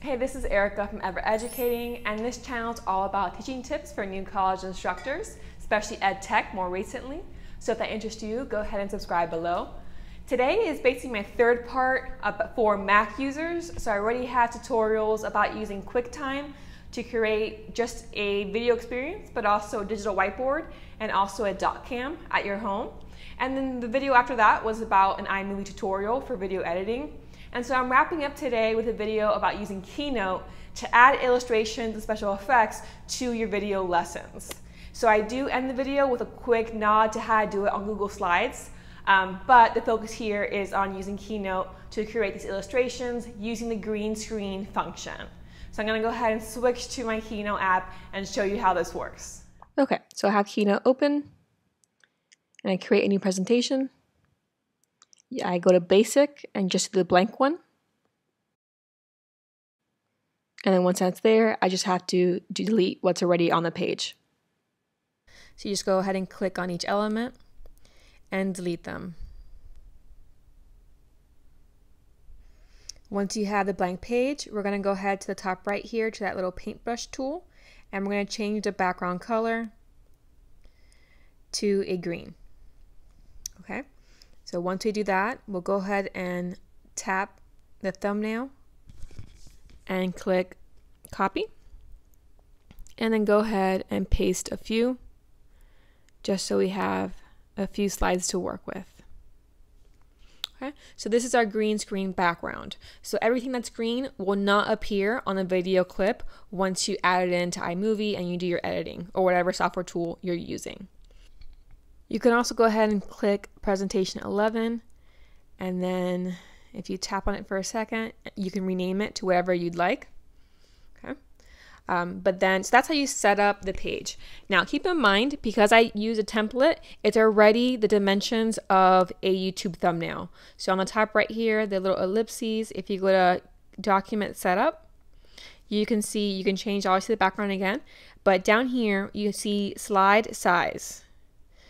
Hey, this is Erika from Ever Educating, and this channel is all about teaching tips for new college instructors, especially ed tech more recently. So if that interests you, go ahead and subscribe below. Today is basically my third part for Mac users. So I already have tutorials about using QuickTime to create just a video experience, but also a digital whiteboard and also a doc cam at your home. And then the video after that was about an iMovie tutorial for video editing. And so I'm wrapping up today with a video about using Keynote to add illustrations and special effects to your video lessons. So I do end the video with a quick nod to how to do it on Google Slides. Um, but the focus here is on using Keynote to create these illustrations using the green screen function. So I'm gonna go ahead and switch to my Keynote app and show you how this works. Okay, so I have Keynote open and I create a new presentation. I go to basic and just do the blank one. And then once that's there, I just have to delete what's already on the page. So you just go ahead and click on each element and delete them. Once you have the blank page, we're going to go ahead to the top right here to that little paintbrush tool and we're going to change the background color to a green. Okay, so once we do that, we'll go ahead and tap the thumbnail and click copy and then go ahead and paste a few just so we have a few slides to work with. Okay, so this is our green screen background. So everything that's green will not appear on the video clip once you add it into iMovie and you do your editing or whatever software tool you're using. You can also go ahead and click presentation 11 and then if you tap on it for a second, you can rename it to whatever you'd like. Um, but then, so that's how you set up the page. Now, keep in mind, because I use a template, it's already the dimensions of a YouTube thumbnail. So on the top right here, the little ellipses, if you go to document setup, you can see, you can change obviously the background again, but down here, you see slide size.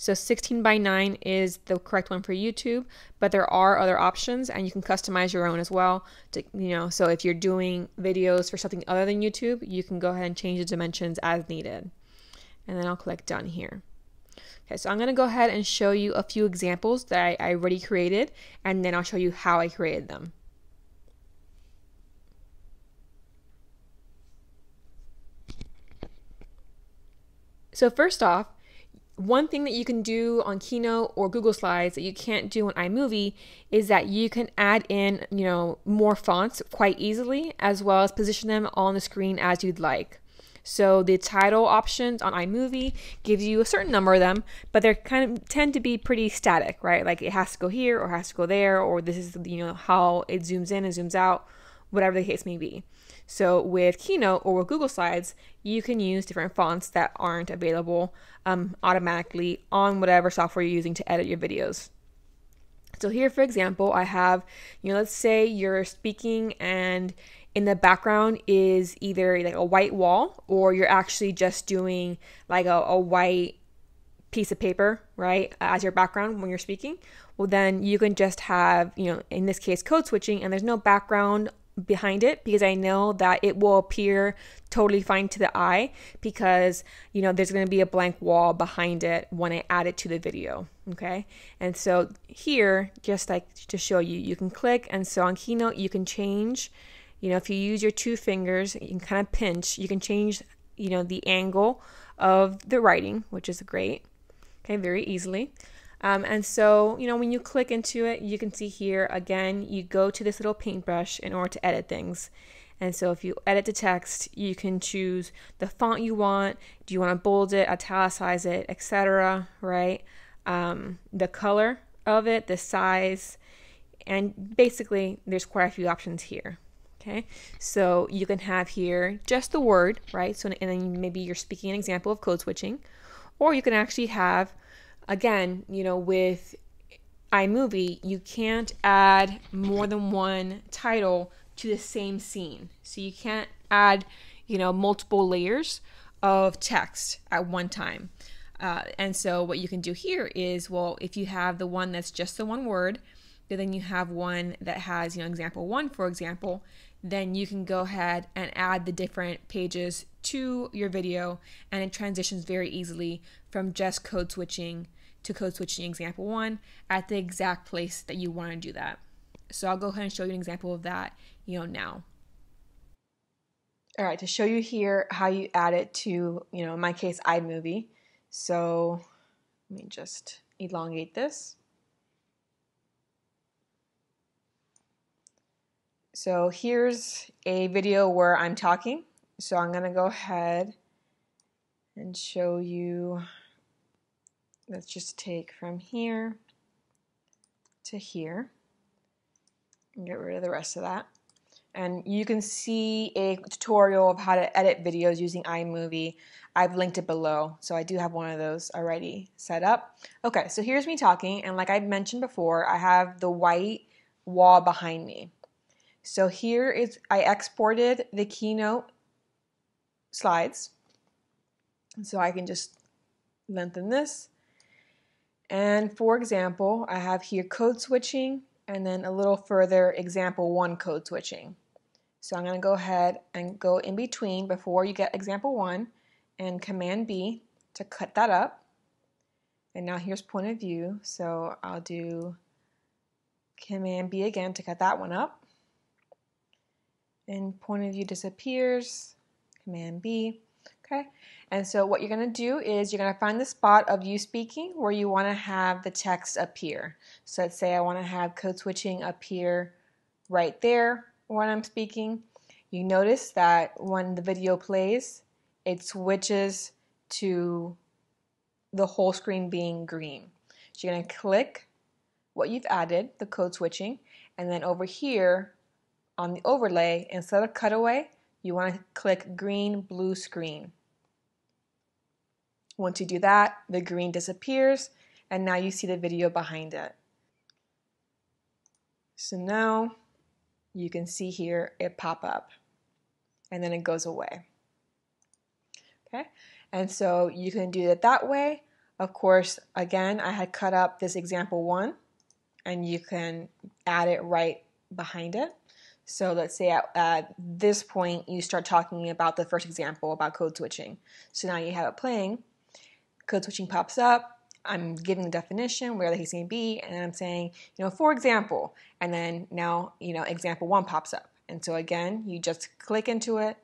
So 16 by 9 is the correct one for YouTube, but there are other options and you can customize your own as well. To, you know, so if you're doing videos for something other than YouTube, you can go ahead and change the dimensions as needed. And then I'll click done here. Okay, so I'm going to go ahead and show you a few examples that I, I already created, and then I'll show you how I created them. So first off, one thing that you can do on Keynote or Google Slides that you can't do on iMovie is that you can add in, you know, more fonts quite easily as well as position them on the screen as you'd like. So the title options on iMovie gives you a certain number of them, but they kind of tend to be pretty static, right? Like it has to go here or has to go there, or this is you know how it zooms in and zooms out, whatever the case may be. So with Keynote or with Google Slides, you can use different fonts that aren't available um, automatically on whatever software you're using to edit your videos. So here, for example, I have, you know, let's say you're speaking and in the background is either like a white wall or you're actually just doing like a, a white piece of paper, right, as your background when you're speaking. Well, then you can just have, you know, in this case, code switching, and there's no background behind it because I know that it will appear totally fine to the eye because you know there's going to be a blank wall behind it when I add it to the video okay? And so here just like to show you you can click and so on keynote you can change you know if you use your two fingers you can kind of pinch you can change you know the angle of the writing which is great okay very easily um, and so, you know, when you click into it, you can see here again, you go to this little paintbrush in order to edit things. And so if you edit the text, you can choose the font you want. Do you want to bold it, italicize it, etc. Right? Um, the color of it, the size, and basically there's quite a few options here. Okay, so you can have here just the word, right? So and then maybe you're speaking an example of code switching, or you can actually have again, you know, with iMovie, you can't add more than one title to the same scene. So you can't add, you know, multiple layers of text at one time. Uh, and so what you can do here is, well, if you have the one that's just the one word, then you have one that has, you know, example one, for example, then you can go ahead and add the different pages to your video and it transitions very easily from just code switching to code switching example one at the exact place that you want to do that. So I'll go ahead and show you an example of that, you know, now. All right, to show you here how you add it to, you know, in my case, iMovie. So let me just elongate this. So here's a video where I'm talking. So I'm going to go ahead and show you, let's just take from here to here and get rid of the rest of that. And you can see a tutorial of how to edit videos using iMovie. I've linked it below, so I do have one of those already set up. Okay, so here's me talking, and like I mentioned before, I have the white wall behind me. So here is, I exported the Keynote slides. So I can just lengthen this. And for example, I have here code switching and then a little further example one code switching. So I'm going to go ahead and go in between before you get example one and command B to cut that up. And now here's point of view. So I'll do command B again to cut that one up. And point of view disappears. Command B. Okay, and so what you're going to do is you're going to find the spot of you speaking where you want to have the text appear. So let's say I want to have code switching appear right there when I'm speaking. You notice that when the video plays, it switches to the whole screen being green. So you're going to click what you've added, the code switching, and then over here on the overlay, instead of cutaway, you want to click green blue screen. Once you do that, the green disappears and now you see the video behind it. So now you can see here it pop up and then it goes away. Okay, and so you can do it that way. Of course, again, I had cut up this example one and you can add it right behind it. So let's say at, at, this point you start talking about the first example about code switching. So now you have it playing. Code switching pops up. I'm giving the definition where the case may be, and I'm saying, you know, for example, and then now, you know, example one pops up. And so again, you just click into it,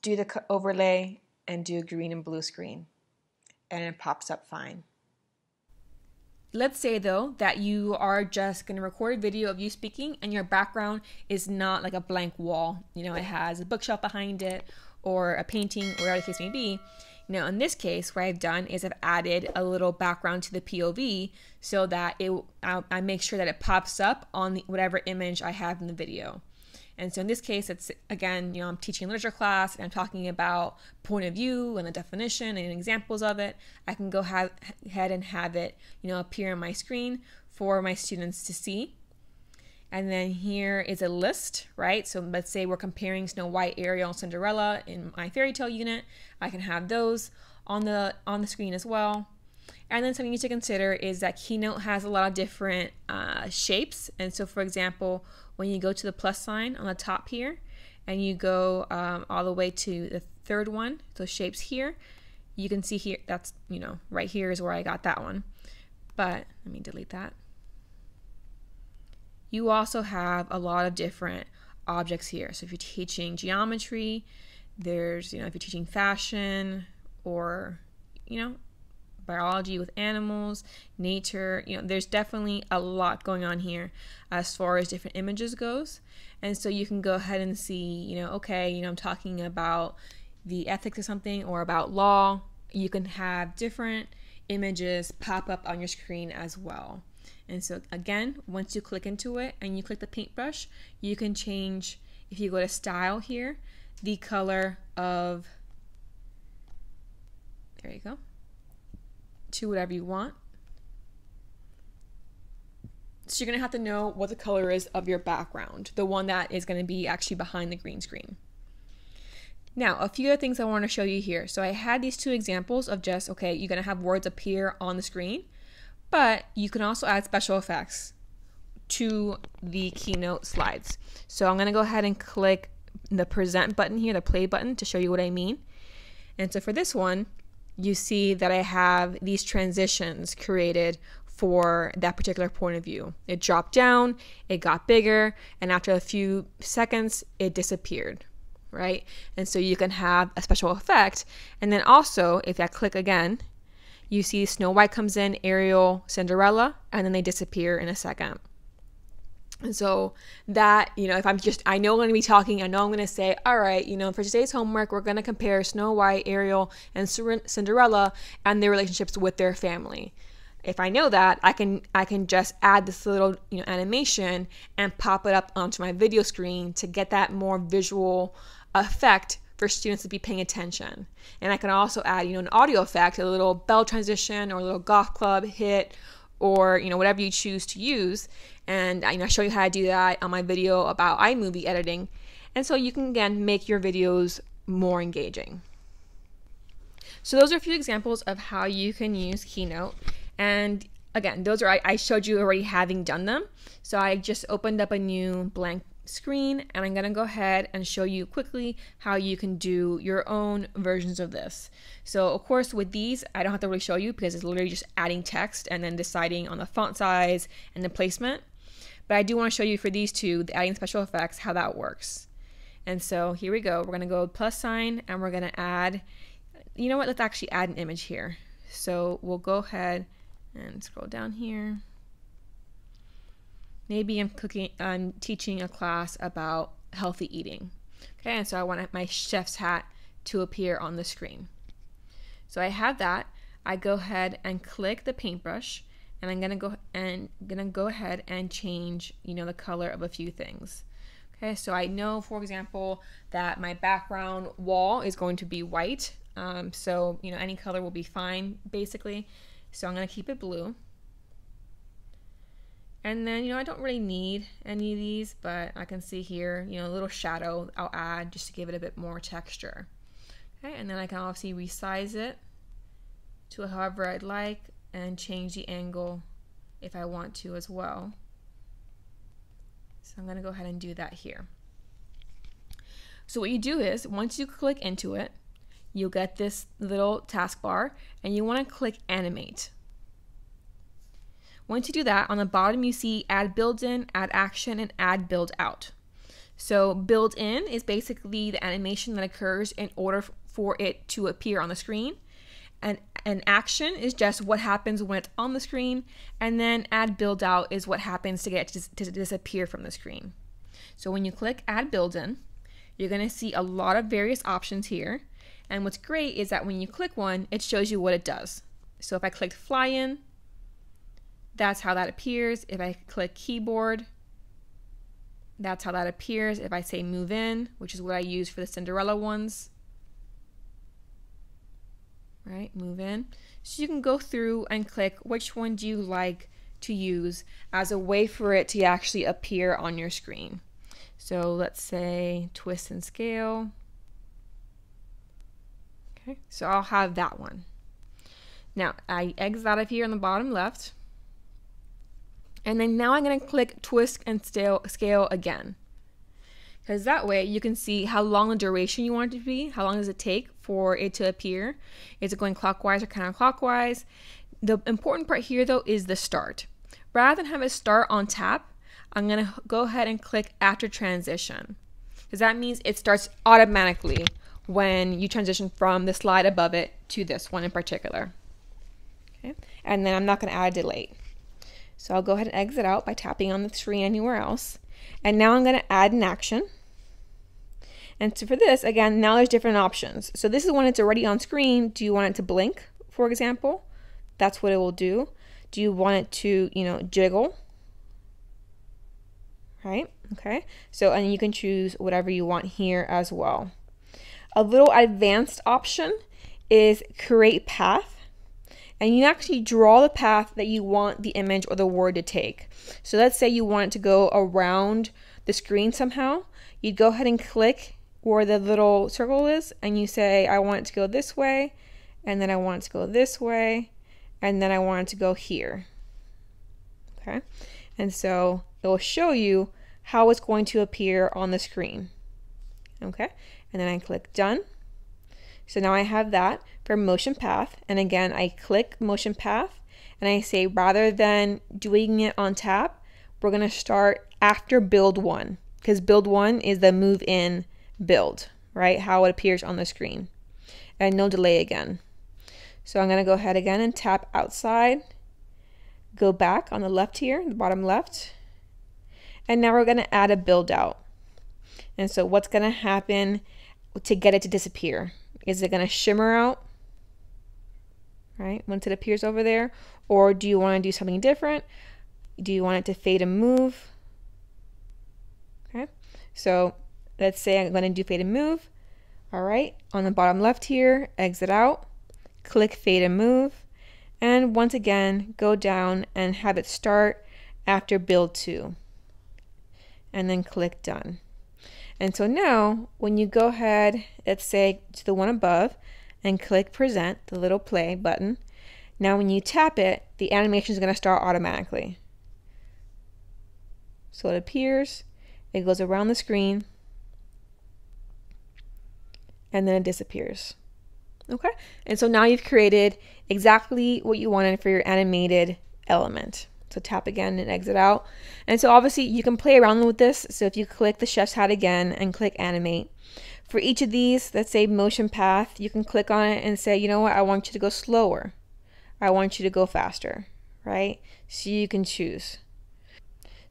do the overlay, and do green and blue screen, and it pops up fine. Let's say though that you are just going to record a video of you speaking and your background is not like a blank wall. You know, it has a bookshelf behind it or a painting or whatever the case may be. Now, in this case, what I've done is I've added a little background to the POV so that it I, I make sure that it pops up on the, whatever image I have in the video. And so in this case, it's again, you know, I'm teaching literature class and I'm talking about point of view and the definition and examples of it. I can go have, ahead and have it, you know, appear on my screen for my students to see. And then here is a list, right? So let's say we're comparing Snow White, Ariel, and Cinderella in my fairy tale unit. I can have those on the on the screen as well. And then something you need to consider is that Keynote has a lot of different uh, shapes. And so, for example, when you go to the plus sign on the top here and you go um, all the way to the third one, so shapes here, you can see here, that's, you know, right here is where I got that one. But let me delete that. You also have a lot of different objects here. So if you're teaching geometry, there's, you know, if you're teaching fashion or, you know, biology with animals, nature. You know, there's definitely a lot going on here as far as different images goes. And so you can go ahead and see, you know, okay, you know, I'm talking about the ethics of something or about law. You can have different images pop up on your screen as well. And so again, once you click into it and you click the paintbrush, you can change if you go to style here, the color of there you go to whatever you want. So you're going to have to know what the color is of your background, the one that is going to be actually behind the green screen. Now, a few other things I want to show you here. So I had these two examples of just, okay, you're going to have words appear on the screen, but you can also add special effects to the Keynote slides. So I'm going to go ahead and click the present button here, the play button, to show you what I mean. And so for this one, you see that I have these transitions created for that particular point of view. It dropped down, it got bigger, and after a few seconds, it disappeared, right? And so you can have a special effect. And then also, if I click again, you see Snow White comes in, Ariel, Cinderella, and then they disappear in a second. And so that, you know, if I'm just, I know I'm going to be talking, I know I'm going to say, all right, you know, for today's homework, we're going to compare Snow White, Ariel, and Cinderella and their relationships with their family. If I know that, I can I can just add this little you know animation and pop it up onto my video screen to get that more visual effect for students to be paying attention. And I can also add you know an audio effect, a little bell transition or a little golf club hit or you know whatever you choose to use and I you know, show you how to do that on my video about iMovie editing and so you can again make your videos more engaging. So those are a few examples of how you can use Keynote and again those are I, I showed you already having done them so I just opened up a new blank screen and I'm going to go ahead and show you quickly how you can do your own versions of this. So of course with these I don't have to really show you because it's literally just adding text and then deciding on the font size and the placement. But I do want to show you for these two, the adding special effects, how that works. And so here we go. We're going to go plus sign and we're going to add, you know what, let's actually add an image here. So we'll go ahead and scroll down here. Maybe I'm cooking, I'm teaching a class about healthy eating. Okay, and so I want my chef's hat to appear on the screen. So I have that. I go ahead and click the paintbrush and I'm gonna go and gonna go ahead and change, you know, the color of a few things. Okay, so I know, for example, that my background wall is going to be white. Um, so, you know, any color will be fine, basically. So I'm gonna keep it blue. And then, you know, I don't really need any of these, but I can see here, you know, a little shadow I'll add just to give it a bit more texture. Okay, and then I can obviously resize it to however I'd like and change the angle if I want to as well. So I'm going to go ahead and do that here. So what you do is once you click into it, you'll get this little taskbar and you want to click animate. Once you do that, on the bottom you see add build in, add action, and add build out. So build in is basically the animation that occurs in order for it to appear on the screen. And an action is just what happens when it's on the screen. And then add build out is what happens to get it to, to disappear from the screen. So when you click add build in, you're going to see a lot of various options here. And what's great is that when you click one, it shows you what it does. So if I clicked fly in, that's how that appears. If I click keyboard, that's how that appears. If I say move in, which is what I use for the Cinderella ones, right, move in. So you can go through and click which one do you like to use as a way for it to actually appear on your screen. So let's say twist and scale. Okay, so I'll have that one. Now I exit out of here on the bottom left. And then now I'm going to click twist and scale, again. Because that way you can see how long the duration you want it to be. How long does it take for it to appear? Is it going clockwise or counterclockwise? The important part here though is the start. Rather than have it start on tap, I'm going to go ahead and click after transition. Because that means it starts automatically when you transition from the slide above it to this one in particular. Okay, and then I'm not going to add a delay. So I'll go ahead and exit out by tapping on the screen anywhere else. And now I'm going to add an action. And so for this, again, now there's different options. So this is when it's already on screen. Do you want it to blink, for example? That's what it will do. Do you want it to, you know, jiggle? Right? Okay. So, and you can choose whatever you want here as well. A little advanced option is create path and you actually draw the path that you want the image or the word to take. So let's say you want it to go around the screen somehow. You'd go ahead and click where the little circle is and you say, I want it to go this way, and then I want it to go this way, and then I want it to go here. Okay, and so it will show you how it's going to appear on the screen. Okay, and then I click done. So now I have that for motion path. And again, I click motion path and I say rather than doing it on tap, we're going to start after build one because build one is the move in build, right? How it appears on the screen. And no delay again. So I'm going to go ahead again and tap outside, go back on the left here, the bottom left. And now we're going to add a build out. And so what's going to happen to get it to disappear? Is it going to shimmer out? Right, once it appears over there? Or do you want to do something different? Do you want it to fade and move? Okay, so let's say I'm going to do fade and move. All right, on the bottom left here, exit out, click fade and move, and once again, go down and have it start after build two, and then click done. And so now when you go ahead, let's say to the one above and click present, the little play button, now when you tap it, the animation is going to start automatically. So it appears, it goes around the screen, and then it disappears. Okay, and so now you've created exactly what you wanted for your animated element. So tap again and exit out. And so obviously you can play around with this. So if you click the chef's hat again and click animate, for each of these, let's say motion path, you can click on it and say, you know what, I want you to go slower. I want you to go faster, right? So you can choose.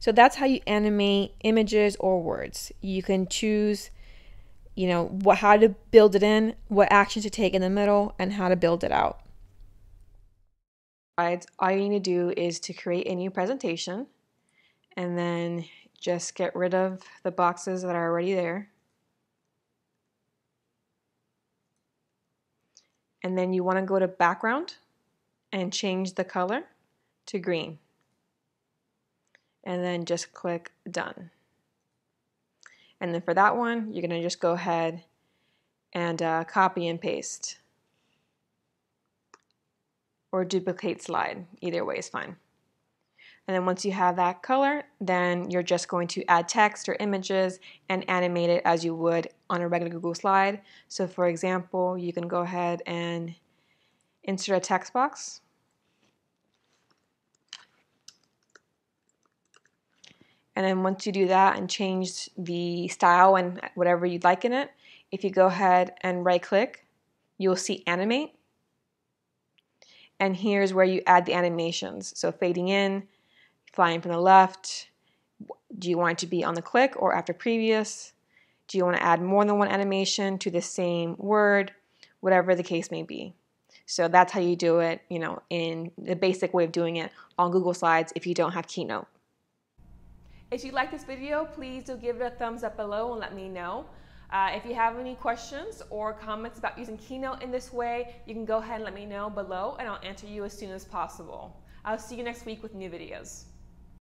So that's how you animate images or words. You can choose, you know, what how to build it in, what action to take in the middle, and how to build it out all you need to do is to create a new presentation and then just get rid of the boxes that are already there. And then you want to go to background and change the color to green. And then just click done. And then for that one, you're going to just go ahead and uh, copy and paste or duplicate slide. Either way is fine. And then once you have that color, then you're just going to add text or images and animate it as you would on a regular Google slide. So for example, you can go ahead and insert a text box. And then once you do that and change the style and whatever you'd like in it, if you go ahead and right click, you'll see animate and here's where you add the animations. So fading in, flying from the left, do you want it to be on the click or after previous? Do you want to add more than one animation to the same word? Whatever the case may be. So that's how you do it, you know, in the basic way of doing it on Google Slides if you don't have Keynote. If you like this video, please do give it a thumbs up below and let me know. Uh, if you have any questions or comments about using Keynote in this way, you can go ahead and let me know below and I'll answer you as soon as possible. I'll see you next week with new videos.